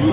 いいね。